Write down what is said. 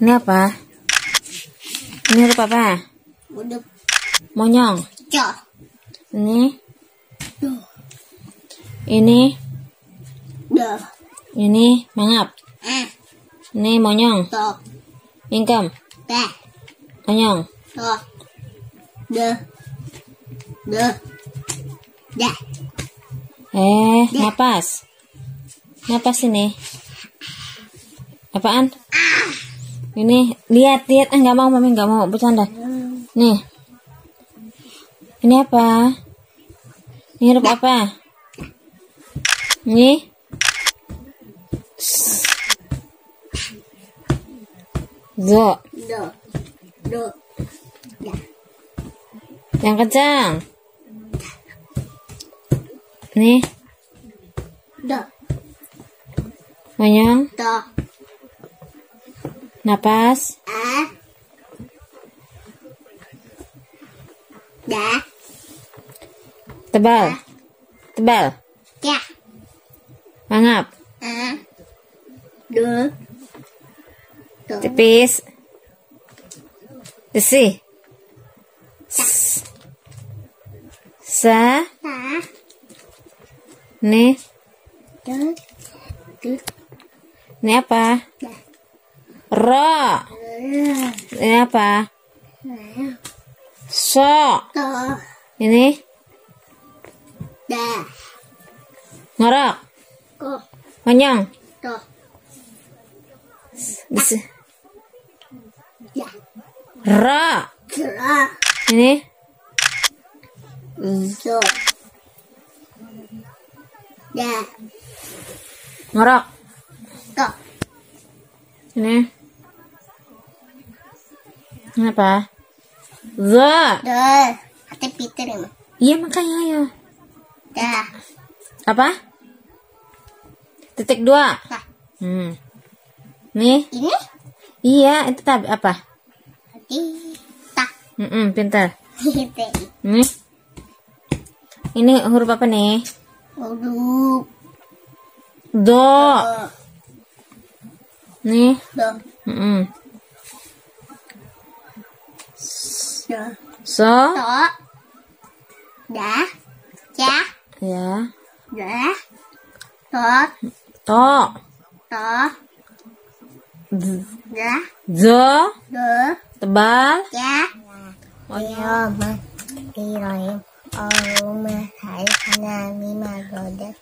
Ini apa? Ini huruf apa? Udah Monyong. co. Ini. Duh. Ini. Dah. Ini mangap. Ah. Ini monyong. To. Ingkem. Dah. Monyong. To. Dah. Dah. Dah. Eh, napas. Napas ini. Apaan? Ini lihat lihat ah nggak mau mami nggak mau bercanda. Nih. Ini apa? Ini huruf apa? Ini. Zo. Do. Do. Dah. Yang kencang. Nih, Do. monyong, To. Napas, Ah. Dah. tebal, tebal, Ya. mangap. Do. Do. tipis, besi, S- sa, Ah. nih, ini apa? Ro, ini apa? So, ini? Ngorok, monyong, ro, ini. Dah. ngorok, ini ini apa? Zo. Dah. Hati Peter emang. Iya makanya ya. Dah. Apa? Titik dua. Nah. Hmm. Nih. Ini Iya, itu tab apa? hati tak. Hmm, pintar. Hati. Nih. Ini huruf apa nih? Huruf Do. Do. Nih. Do. Hmm. Do. Dạ. số? Tổ đã cha. Dạ. Dạ. Tổ to to đã dơ dơ ba ôi Yo, man. Đi rồi em. Ô, ma, hãy khana, mi ma, rồi đẹp.